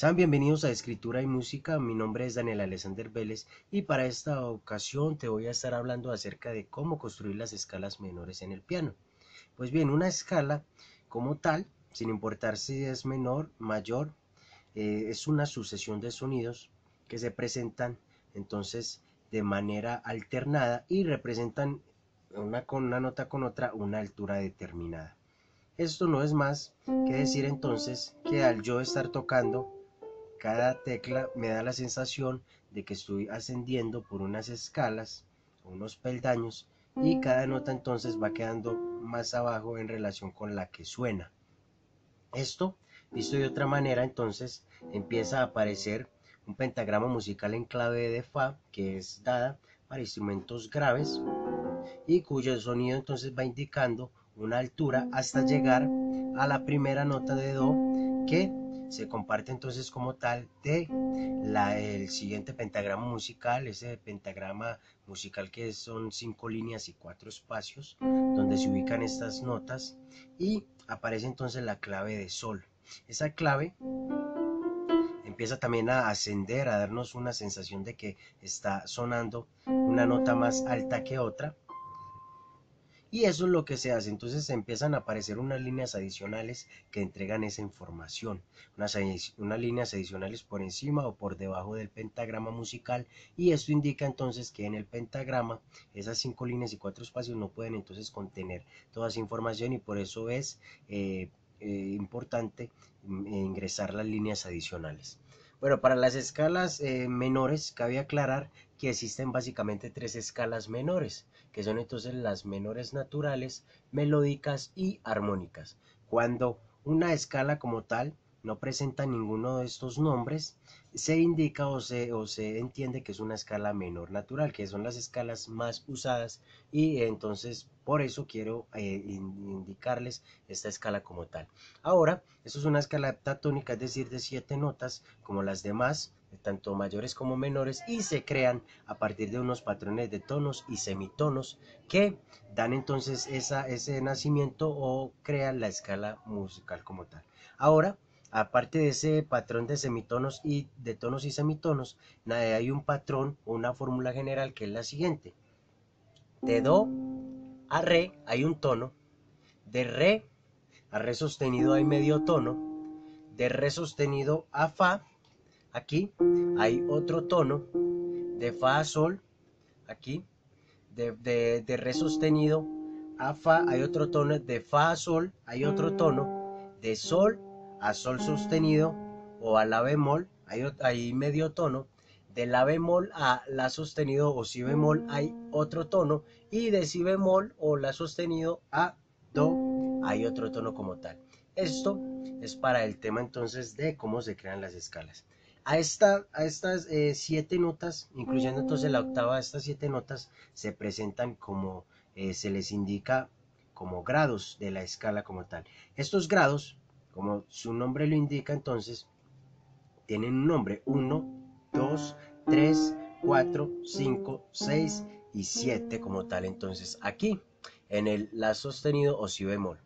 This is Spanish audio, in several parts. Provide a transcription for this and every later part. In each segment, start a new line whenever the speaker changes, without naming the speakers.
Sean bienvenidos a Escritura y Música, mi nombre es Daniel Alexander Vélez y para esta ocasión te voy a estar hablando acerca de cómo construir las escalas menores en el piano. Pues bien, una escala como tal, sin importar si es menor, mayor, eh, es una sucesión de sonidos que se presentan entonces de manera alternada y representan una con una nota con otra una altura determinada. Esto no es más que decir entonces que al yo estar tocando cada tecla me da la sensación de que estoy ascendiendo por unas escalas, unos peldaños, y cada nota entonces va quedando más abajo en relación con la que suena. Esto, visto de otra manera, entonces empieza a aparecer un pentagrama musical en clave de Fa, que es dada para instrumentos graves y cuyo sonido entonces va indicando una altura hasta llegar a la primera nota de Do que se comparte entonces como tal de la, el siguiente pentagrama musical, ese pentagrama musical que son cinco líneas y cuatro espacios, donde se ubican estas notas y aparece entonces la clave de sol. Esa clave empieza también a ascender, a darnos una sensación de que está sonando una nota más alta que otra y eso es lo que se hace. Entonces empiezan a aparecer unas líneas adicionales que entregan esa información. Unas, líneas adicionales por encima o por debajo del pentagrama musical. Y esto indica entonces que en el pentagrama esas cinco líneas y cuatro espacios no pueden entonces contener toda esa información y por eso es eh, eh, importante mm, ingresar las líneas adicionales. Bueno, para las escalas eh, menores cabe aclarar que existen básicamente tres escalas menores, que son entonces las menores naturales, melódicas y armónicas. Cuando una escala como tal no presenta ninguno de estos nombres, se indica o se, o se entiende que es una escala menor natural, que son las escalas más usadas y entonces por eso quiero eh, indicarles esta escala como tal. Ahora, esto es una escala heptatónica, es decir, de siete notas, como las demás, tanto mayores como menores, y se crean a partir de unos patrones de tonos y semitonos que dan entonces esa, ese nacimiento o crean la escala musical como tal. Ahora, aparte de ese patrón de semitonos y de tonos y semitonos, hay un patrón o una fórmula general que es la siguiente. De do a re hay un tono, de re a re sostenido hay medio tono, de re sostenido a fa, aquí hay otro tono, de fa a sol, aquí, de, de, de re sostenido a fa hay otro tono, de fa a sol hay otro tono, de sol a sol sostenido o a la bemol, hay, medio tono, de la bemol a la sostenido o si bemol hay otro tono y de si bemol o la sostenido a do hay otro tono como tal. Esto es para el tema entonces de cómo se crean las escalas. A, esta, a estas eh, siete notas, incluyendo entonces la octava, estas siete notas se presentan como eh, se les indica como grados de la escala como tal. Estos grados como su nombre lo indica, entonces, tienen un nombre 1, 2, 3, 4, 5, 6 y 7 como tal. Entonces, aquí, en el La sostenido o Si bemol.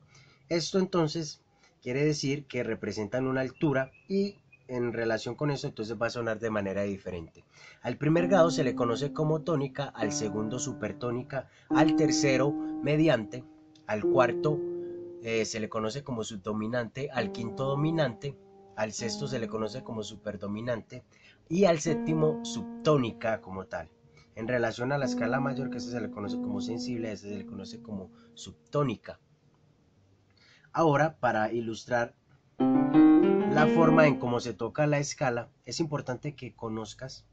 Esto entonces quiere decir que representan una altura y en relación con eso entonces va a sonar de manera diferente. Al primer grado se le conoce como tónica, al segundo supertónica, al tercero mediante, al cuarto eh, se le conoce como subdominante, al quinto dominante, al sexto se le conoce como superdominante y al séptimo subtónica como tal. En relación a la escala mayor, que se le conoce como sensible, a se le conoce como subtónica. Ahora, para ilustrar la forma en cómo se toca la escala, es importante que conozcas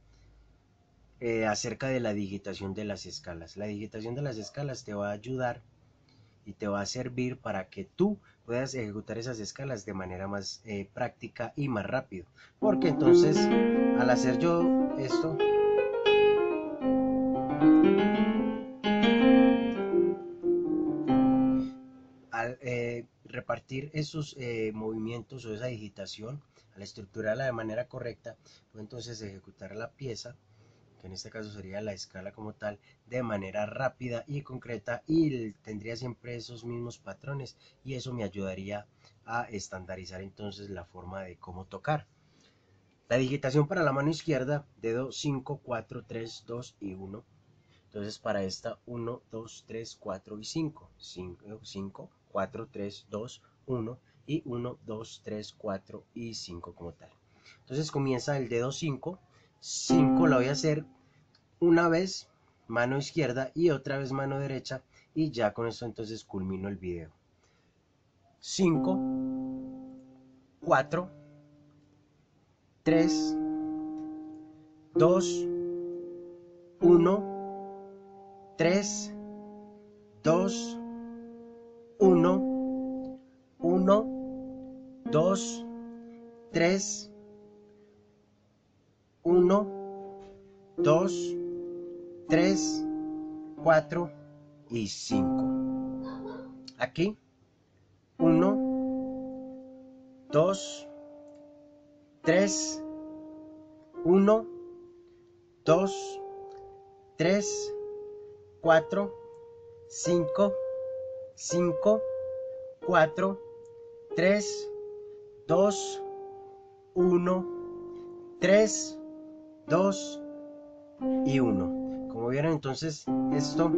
eh, acerca de la digitación de las escalas. La digitación de las escalas te va a ayudar y te va a servir para que tú puedas ejecutar esas escalas de manera más eh, práctica y más rápido. Porque entonces, al hacer yo esto, al eh, repartir esos eh, movimientos o esa digitación, al estructurarla de manera correcta, puedo entonces ejecutar la pieza que en este caso sería la escala como tal, de manera rápida y concreta y tendría siempre esos mismos patrones y eso me ayudaría a estandarizar entonces la forma de cómo tocar. La digitación para la mano izquierda, dedo 5, 4, 3, 2 y 1. Entonces para esta 1, 2, 3, 4 y 5. 5, 4, 3, 2, 1 y 1, 2, 3, 4 y 5 como tal. Entonces comienza el dedo 5. 5 la voy a hacer una vez mano izquierda y otra vez mano derecha y ya con eso entonces culmino el video. 5, 4, 3, 2, 1, 3, 2, 1, 1, 2, 3, 1, 2, 3, 4 y 5. Aquí 1, 2, 3, 1, 2, 3, 4, 5, 5, 4, 3, 2, 1, 3, 2 y 1. Como vieron entonces esto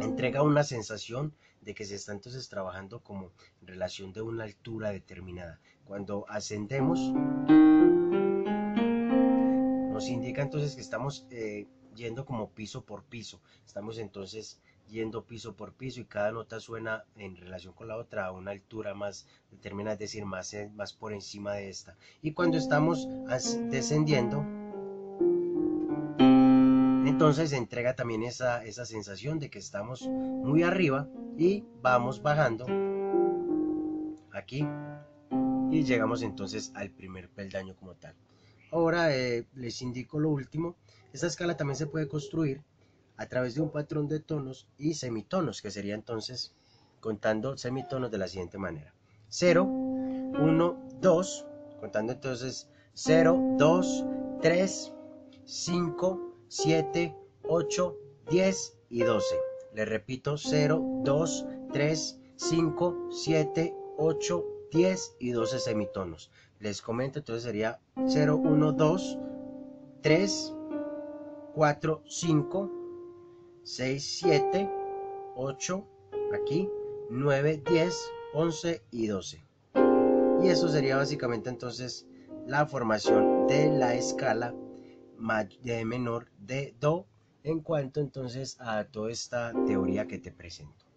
entrega una sensación de que se está entonces trabajando como en relación de una altura determinada. Cuando ascendemos, nos indica entonces que estamos eh, yendo como piso por piso. Estamos entonces yendo piso por piso y cada nota suena en relación con la otra a una altura más determinada, es decir, más, eh, más por encima de esta. Y cuando estamos descendiendo, entonces entrega también esa, esa sensación de que estamos muy arriba y vamos bajando aquí y llegamos entonces al primer peldaño como tal. Ahora eh, les indico lo último. Esta escala también se puede construir a través de un patrón de tonos y semitonos, que sería entonces contando semitonos de la siguiente manera. 0, 1, 2, contando entonces 0, 2, 3, 5, 7, 8, 10 y 12. Le repito 0, 2, 3, 5, 7, 8, 10 y 12 semitonos. Les comento, entonces sería 0, 1, 2, 3, 4, 5, 6, 7, 8, aquí, 9, 10, 11 y 12. Y eso sería básicamente entonces la formación de la escala menor de Do en cuanto entonces a toda esta teoría que te presento.